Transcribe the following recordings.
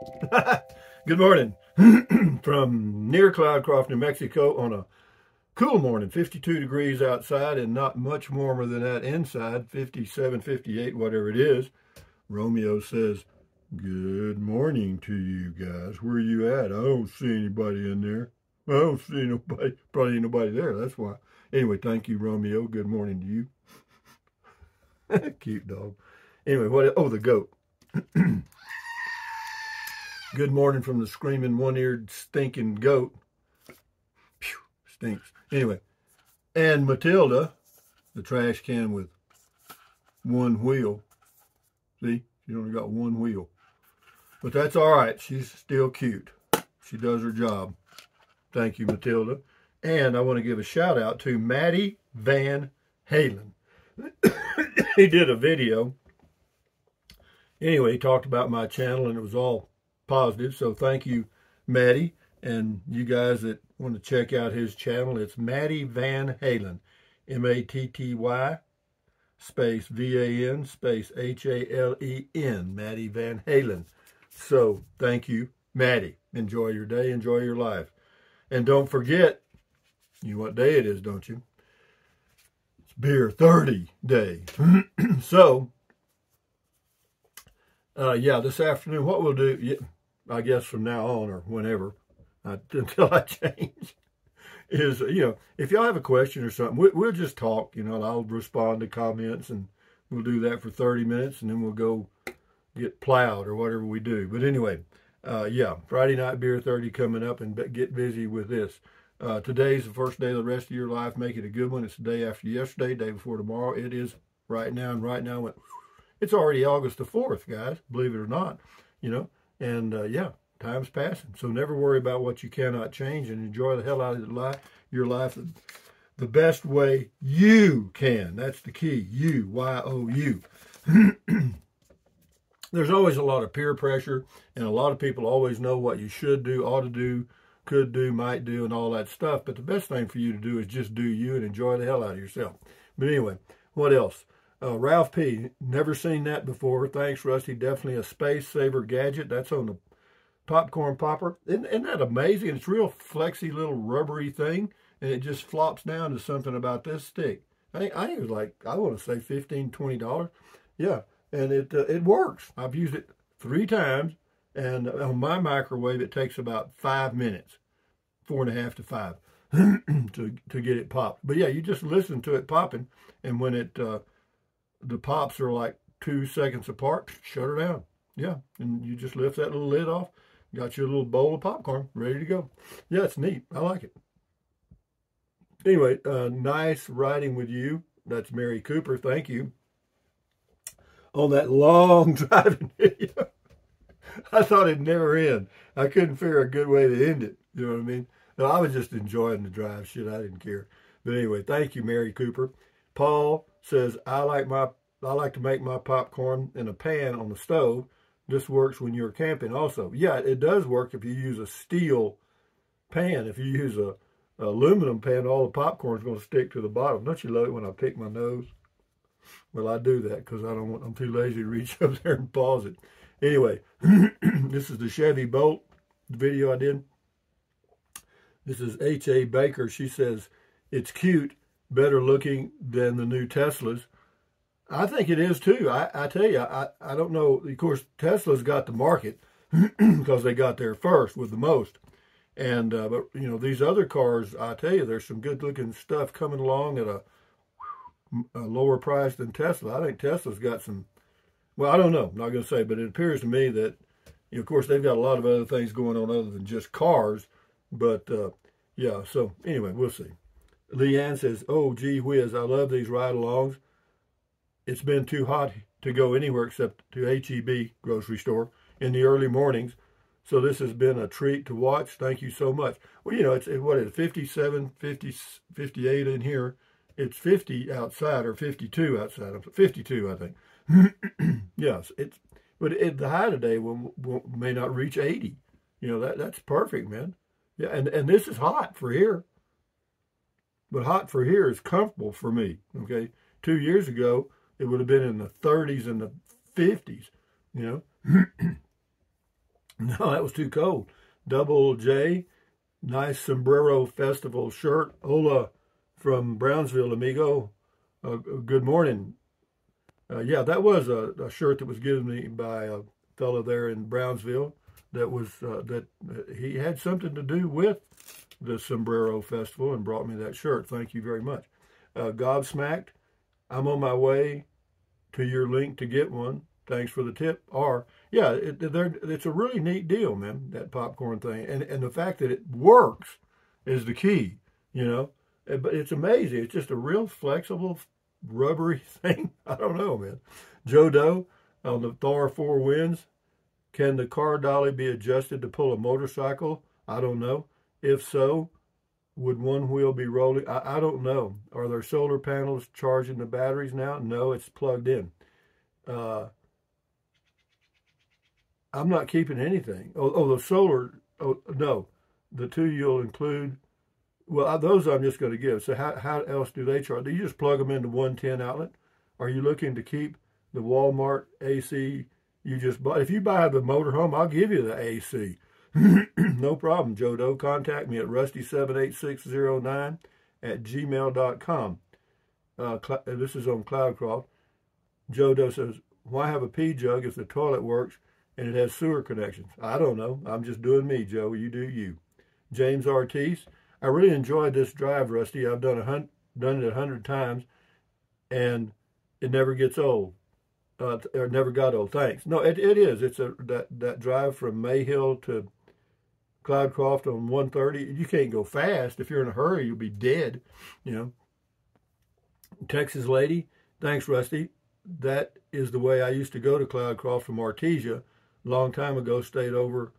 Good morning from near Cloudcroft, New Mexico on a cool morning, 52 degrees outside and not much warmer than that inside, 57, 58, whatever it is. Romeo says, good morning to you guys. Where are you at? I don't see anybody in there. I don't see nobody, probably ain't nobody there, that's why. Anyway, thank you, Romeo. Good morning to you. Cute dog. Anyway, what, oh, the goat. Good morning from the screaming one-eared stinking goat. Stinks. Anyway, and Matilda, the trash can with one wheel. See, she only got one wheel. But that's all right. She's still cute. She does her job. Thank you, Matilda. And I want to give a shout out to Matty Van Halen. he did a video. Anyway, he talked about my channel and it was all positive. So thank you, Matty, and you guys that want to check out his channel. It's Matty Van Halen, M-A-T-T-Y space V-A-N space H-A-L-E-N, Matty Van Halen. So thank you, Matty. Enjoy your day. Enjoy your life. And don't forget, you know what day it is, don't you? It's Beer 30 Day. so, uh, yeah, this afternoon, what we'll do, yeah, I guess from now on or whenever, until I change, is, you know, if y'all have a question or something, we, will just talk, you know, I'll respond to comments and we'll do that for 30 minutes and then we'll go get plowed or whatever we do. But anyway, uh, yeah, Friday night beer 30 coming up and get busy with this. Uh, today's the first day of the rest of your life. Make it a good one. It's the day after yesterday, day before tomorrow. It is right now, and right now, it's already August the 4th, guys, believe it or not, you know. And uh, yeah, time's passing. So never worry about what you cannot change and enjoy the hell out of life, your life the best way you can. That's the key. You, Y-O-U. There's always a lot of peer pressure, and a lot of people always know what you should do, ought to do, could do, might do, and all that stuff. But the best thing for you to do is just do you and enjoy the hell out of yourself. But anyway, what else? Uh, Ralph P. Never seen that before. Thanks, Rusty. Definitely a space saver gadget. That's on the popcorn popper. Isn't, isn't that amazing? It's real flexy little rubbery thing, and it just flops down to something about this stick. I think, I think it was like, I want to say $15, $20. Yeah, and it uh, it works. I've used it three times, and on my microwave, it takes about five minutes, four and a half to five, to to get it popped. But yeah, you just listen to it popping, and when it uh, the pops are like two seconds apart, shut her down. Yeah, and you just lift that little lid off, got your little bowl of popcorn ready to go. Yeah, it's neat. I like it. Anyway, uh, nice riding with you. That's Mary Cooper. Thank you. On that long driving video. I thought it'd never end. I couldn't figure a good way to end it. You know what I mean? No, I was just enjoying the drive. Shit, I didn't care. But anyway, thank you, Mary Cooper. Paul says, I like my I like to make my popcorn in a pan on the stove. This works when you're camping also. Yeah, it does work if you use a steel pan. If you use a, a aluminum pan, all the popcorn is going to stick to the bottom. Don't you love it when I pick my nose? Well, I do that because I don't want, I'm too lazy to reach up there and pause it. Anyway, this is the Chevy Bolt video I did. This is H.A. Baker. She says, it's cute better looking than the new Teslas. I think it is too. I, I tell you, I, I don't know. Of course, Tesla's got the market because they got there first with the most. And, uh, but, you know, these other cars, I tell you, there's some good looking stuff coming along at a, a lower price than Tesla. I think Tesla's got some, well, I don't know. I'm not going to say, but it appears to me that, you know, of course, they've got a lot of other things going on other than just cars. But, uh, yeah, so anyway, we'll see. Leanne says, oh, gee whiz, I love these ride-alongs. It's been too hot to go anywhere except to HEB grocery store in the early mornings. So this has been a treat to watch. Thank you so much. Well, you know, it's what is it, 57, 50, 58 in here. It's 50 outside or 52 outside. 52, I think. yes, it's but the high today will, will, may not reach 80. You know, that that's perfect, man. Yeah, and, and this is hot for here. But hot for here is comfortable for me. Okay. Two years ago, it would have been in the 30s and the 50s, you know. No, that was too cold. Double J, nice sombrero festival shirt. Ola from Brownsville, amigo. Uh, good morning. Uh, yeah, that was a, a, shirt that was given me by a fellow there in Brownsville. That was uh, that he had something to do with the Sombrero Festival and brought me that shirt. Thank you very much. Uh, Gobsmacked, I'm on my way to your link to get one. Thanks for the tip. Or yeah, it, it's a really neat deal, man. That popcorn thing, and and the fact that it works is the key. You know, uh, but it's amazing. It's just a real flexible, rubbery thing. I don't know, man. Joe Doe on the Thor Four Winds. Can the car dolly be adjusted to pull a motorcycle? I don't know. If so, would one wheel be rolling? I, I don't know. Are there solar panels charging the batteries now? No, it's plugged in. Uh, I'm not keeping anything. Oh, oh the solar, oh, no. The two you'll include well, those I'm just going to give. So how, how else do they charge? Do you just plug them into 110 outlet? Are you looking to keep the Walmart AC you just bought? If you buy the motorhome, I'll give you the AC. no problem, Joe Doe. Contact me at rusty78609 at gmail.com. Uh, this is on Cloudcroft. Joe Doe says, why have a pee jug if the toilet works and it has sewer connections? I don't know. I'm just doing me, Joe. You do you. James Ortiz, I really enjoyed this drive, Rusty. I've done a hun- done it a hundred times, and it never gets old. Uh, or never got old. Thanks. No, it, it is. It's a that that drive from Mayhill to Cloudcroft on 130. You can't go fast. If you're in a hurry, you'll be dead. You know. Texas lady, thanks, Rusty. That is the way I used to go to Cloudcroft from Artesia. Long time ago, stayed over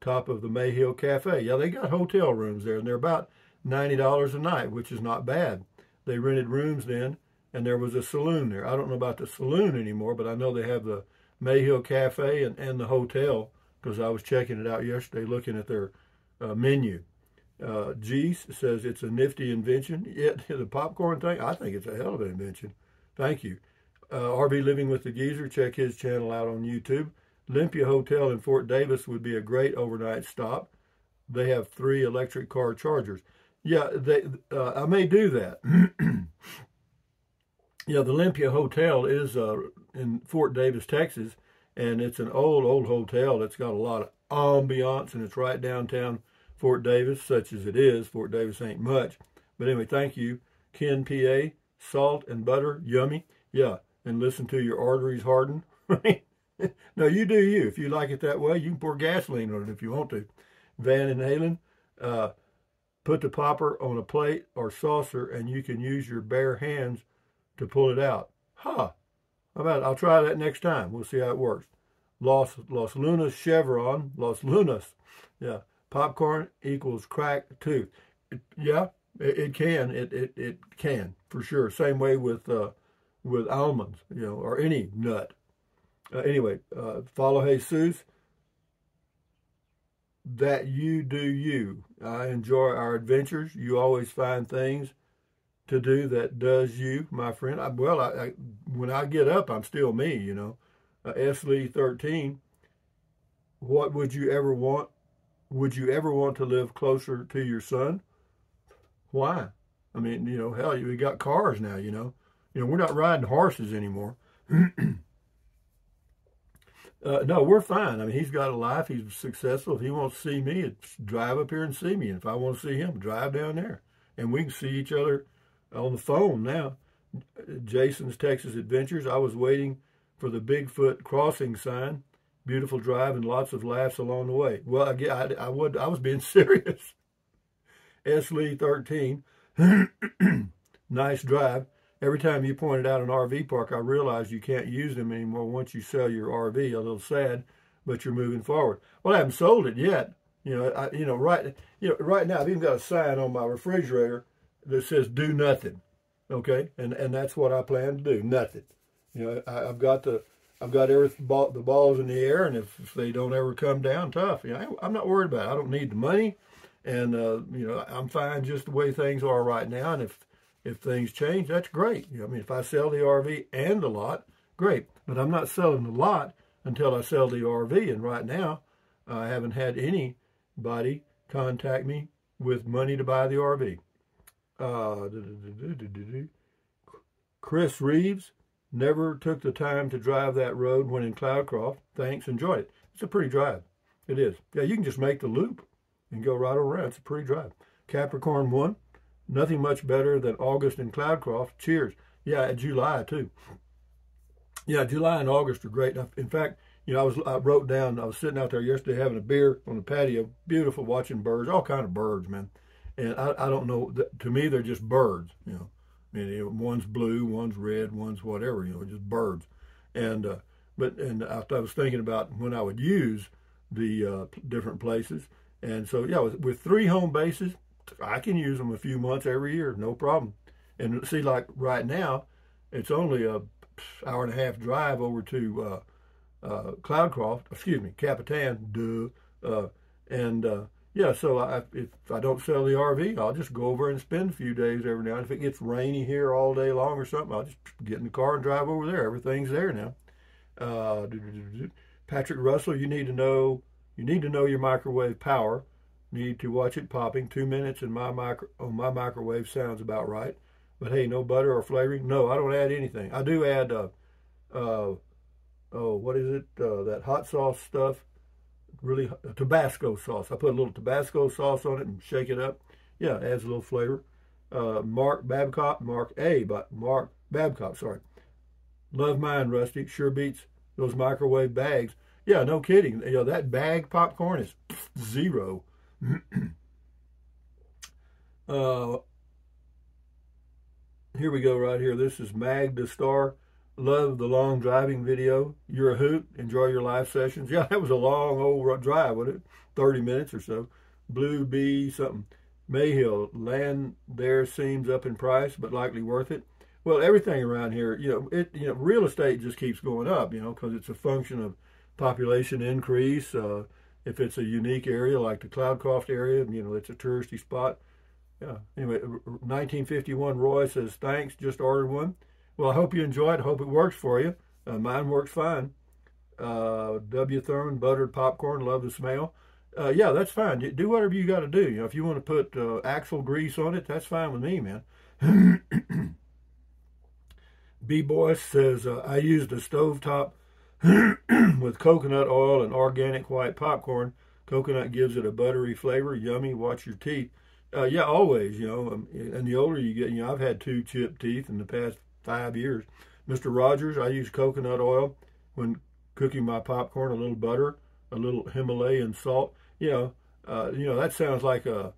top of the Mayhill Cafe. Yeah, they got hotel rooms there, and they're about $90 a night, which is not bad. They rented rooms then, and there was a saloon there. I don't know about the saloon anymore, but I know they have the Mayhill Cafe and, and the hotel because I was checking it out yesterday looking at their uh, menu. Uh, Geese says it's a nifty invention. It, the popcorn thing, I think it's a hell of an invention. Thank you. Uh, RV Living with the Geezer, check his channel out on YouTube. Limpia Hotel in Fort Davis would be a great overnight stop. They have three electric car chargers. Yeah, they. Uh, I may do that. yeah, the Limpia Hotel is uh, in Fort Davis, Texas, and it's an old, old hotel that's got a lot of ambiance, and it's right downtown Fort Davis, such as it is. Fort Davis ain't much, but anyway, thank you, Ken, PA. Salt and butter, yummy. Yeah, and listen to your arteries harden. no, you do you. If you like it that way, you can pour gasoline on it if you want to. Van and Halen, uh, put the popper on a plate or saucer and you can use your bare hands to pull it out. Huh. About it? I'll try that next time. We'll see how it works. Los, Los Lunas Chevron, Los Lunas. Yeah. Popcorn equals cracked tooth. It, yeah, it, it, can. It, it, it can, for sure. Same way with, uh, with almonds, you know, or any nut. Uh, anyway, uh, follow Jesus. That you do you. I enjoy our adventures. You always find things to do that does you, my friend. I, well, I, I, when I get up, I'm still me, you know. Uh, S. Lee 13. What would you ever want? Would you ever want to live closer to your son? Why? I mean, you know, hell, we got cars now, you know. You know, we're not riding horses anymore. Uh, no, we're fine. I mean, he's got a life. He's successful. If he wants to see me, drive up here and see me. And if I want to see him, drive down there. And we can see each other on the phone now. Jason's Texas Adventures. I was waiting for the Bigfoot crossing sign. Beautiful drive and lots of laughs along the way. Well, I, I, I, would, I was being serious. S. Lee 13. nice drive every time you pointed out an RV park, I realized you can't use them anymore once you sell your RV. A little sad, but you're moving forward. Well, I haven't sold it yet. You know, I, you know, right, you know, right now I've even got a sign on my refrigerator that says "Do nothing." Okay, and and that's what I plan to do. Nothing. You know, I, have got the I've got everything ball, the balls in the air, and if, if they don't ever come down, tough. You know, I, I'm not worried about it. I don't need the money, and uh, you know, I'm fine just the way things are right now. And if if things change, that's great. I mean, if I sell the RV and the lot, great. But I'm not selling the lot until I sell the RV. And right now, I haven't had anybody contact me with money to buy the RV. Uh, Chris Reeves never took the time to drive that road when in Cloudcroft. Thanks, enjoyed it. It's a pretty drive. It is. Yeah, you can just make the loop and go right around. It's a pretty drive. Capricorn 1, nothing much better than August in Cloudcroft. Cheers. Yeah, July too. Yeah, July and August are great. In fact, you know, I was I wrote down. I was sitting out there yesterday having a beer on the patio, beautiful, watching birds, all kind of birds, man. And I, I don't know. To me, they're just birds. You know, I mean, one's blue, one's red, one's whatever. You know, just birds. And uh, but and I, I was thinking about when I would use the uh, different places. And so yeah, with, with three home bases, I can use them a few months every year, no problem. And see, like right now, it's only a hour and a half drive over to uh, uh, Cloudcroft, excuse me, Capitan, duh. Uh, and uh, yeah, so I, if I don't sell the RV, I'll just go over and spend a few days every now and If it gets rainy here all day long or something, I'll just get in the car and drive over there. Everything's there now. Uh, Patrick Russell, you need to know you need to know your microwave power. Need to watch it popping. Two minutes in my micro on my microwave sounds about right. But hey, no butter or flavoring. No, I don't add anything. I do add, uh, uh, oh, what is it? Uh, that hot sauce stuff. Really, uh, Tabasco sauce. I put a little Tabasco sauce on it and shake it up. Yeah, adds a little flavor. Uh, Mark Babcock, Mark A, but Mark Babcock, sorry. Love mine, Rusty. Sure beats those microwave bags. Yeah, no kidding. You know, that bag popcorn is zero. uh, here we go right here. This is Magda Star. Love the long driving video. You're a hoot. Enjoy your live sessions. Yeah, that was a long old drive, wasn't it? 30 minutes or so. Blue Bee something. Mayhill. Land there seems up in price, but likely worth it. Well, everything around here, you know, it you know, real estate just keeps going up, you know, because it's a function of population increase. Uh, if it's a unique area like the Cloudcroft area, you know, it's a touristy spot yeah. Anyway, 1951 Roy says, thanks, just ordered one. Well, I hope you enjoy it. hope it works for you. Uh, mine works fine. Uh, w. Thurman, buttered popcorn, love the smell. Uh, yeah, that's fine. Do whatever you got to do. You know, if you want to put uh, axle grease on it, that's fine with me, man. B. Boy says, uh, I used a stovetop with coconut oil and organic white popcorn. Coconut gives it a buttery flavor. Yummy. Watch your teeth. Uh, yeah, always. You know, um, and the older you get, you know, I've had two chipped teeth in the past five years. Mr. Rogers, I use coconut oil when cooking my popcorn. A little butter, a little Himalayan salt. You know, uh, you know that sounds like a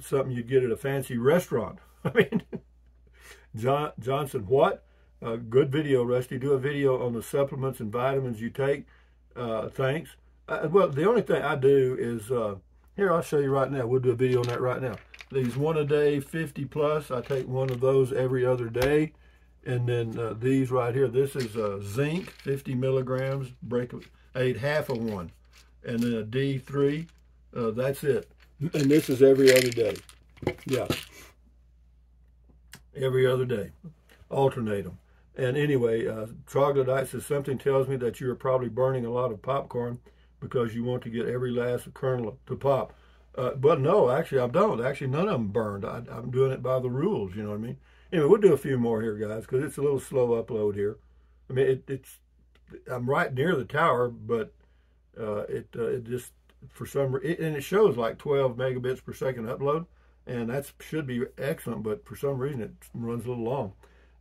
something you'd get at a fancy restaurant. I mean, John Johnson, what? Uh, good video, Rusty. Do a video on the supplements and vitamins you take. Uh, thanks. Uh, well, the only thing I do is uh, here. I'll show you right now. We'll do a video on that right now these one a day 50 plus i take one of those every other day and then uh, these right here this is uh, zinc 50 milligrams break ate half of one and then a d3 uh, that's it and this is every other day yeah every other day alternate them and anyway uh, troglodyte says something tells me that you're probably burning a lot of popcorn because you want to get every last kernel to pop uh, but no, actually, I don't. Actually, none of them burned. I, am doing it by the rules. You know what I mean? Anyway, we'll do a few more here, guys, because it's a little slow upload here. I mean, it, it's I'm right near the tower, but uh, it uh, it just for some reason, and it shows like 12 megabits per second upload, and that should be excellent. But for some reason, it runs a little long.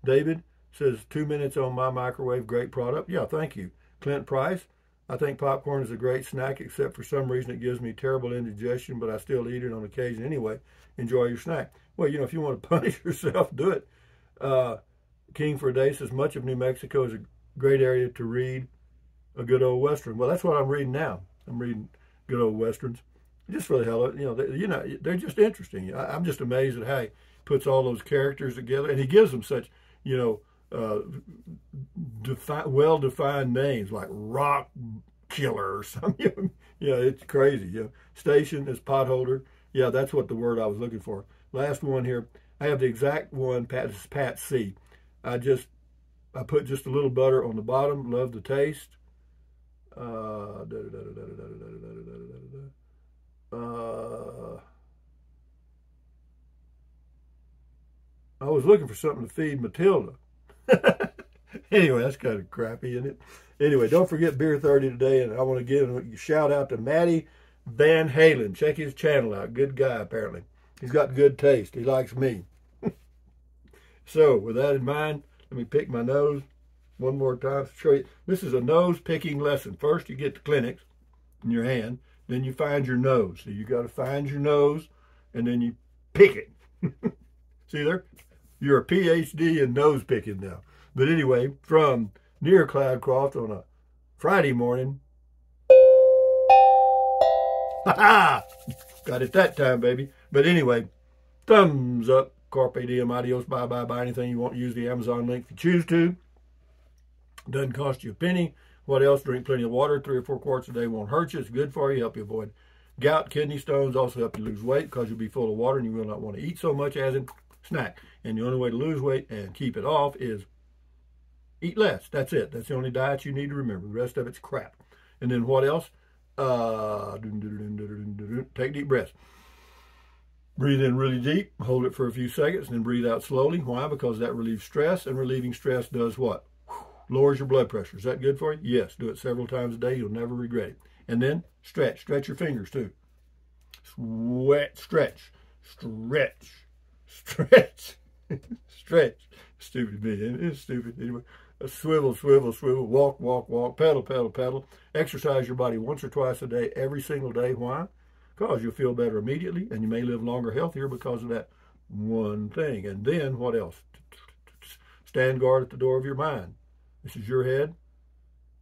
David says two minutes on my microwave, great product. Yeah, thank you. Clint Price I think popcorn is a great snack, except for some reason it gives me terrible indigestion, but I still eat it on occasion anyway. Enjoy your snack. Well, you know, if you want to punish yourself, do it. Uh, King for a Day says much of New Mexico is a great area to read a good old western. Well, that's what I'm reading now. I'm reading good old westerns, just for the hell of it. You know, they, you know, they're just interesting. I, I'm just amazed at how he puts all those characters together, and he gives them such, you know, uh, defi- well-defined names like Rock Killer or something. yeah, it's crazy. Yeah, Station is potholder. Yeah, that's what the word I was looking for. Last one here. I have the exact one. Pat, is Pat C. I just I put just a little butter on the bottom. Love the taste. Uh, uh, I was looking for something to feed Matilda. anyway, that's kind of crappy, isn't it? Anyway, don't forget Beer 30 today, and I want to give a shout out to Matty Van Halen. Check his channel out. Good guy, apparently. He's got good taste. He likes me. so, with that in mind, let me pick my nose one more time to show you. This is a nose picking lesson. First, you get the Kleenex in your hand. Then you find your nose. So you got to find your nose, and then you pick it. See there? You're a PhD in nose picking now. But anyway, from near Cloudcroft on a Friday morning. Ha! Got it that time, baby. But anyway, thumbs up. Carpe diem, adios, bye bye, buy anything you want. Use the Amazon link if you choose to. Doesn't cost you a penny. What else? Drink plenty of water. Three or four quarts a day won't hurt you. It's good for you. Help you avoid gout, kidney stones. Also help you lose weight because you'll be full of water and you will not want to eat so much as in snack. And the only way to lose weight and keep it off is eat less. That's it. That's the only diet you need to remember. The rest of it's crap. And then what else? Uh, take deep breaths. Breathe in really deep, hold it for a few seconds, and then breathe out slowly. Why? Because that relieves stress, and relieving stress does what? Lowers your blood pressure. Is that good for you? Yes. Do it several times a day. You'll never regret it. And then stretch. Stretch your fingers too. Sweat. Stretch. Stretch. Stretch. stretch. Stupid me. It's stupid. Anyway, swivel, swivel, swivel. Walk, walk, walk. Pedal, pedal, pedal. Exercise your body once or twice a day, every single day. Why? Because you'll feel better immediately and you may live longer, healthier because of that one thing. And then what else? Stand guard at the door of your mind. This is your head,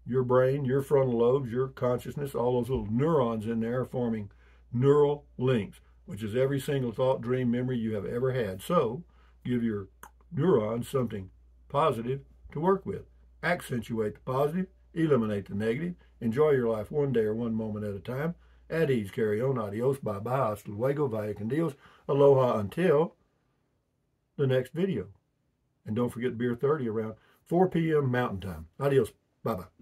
your brain, your frontal lobes, your consciousness, all those little neurons in there forming neural links, which is every single thought, dream, memory you have ever had. So give your neurons something positive to work with. Accentuate the positive, eliminate the negative. Enjoy your life one day or one moment at a time. At ease, carry on. Adios, bye bye, hasta luego, vaya con Dios. Aloha until the next video. And don't forget Beer 30 around 4 p.m. Mountain Time. Adios. Bye bye.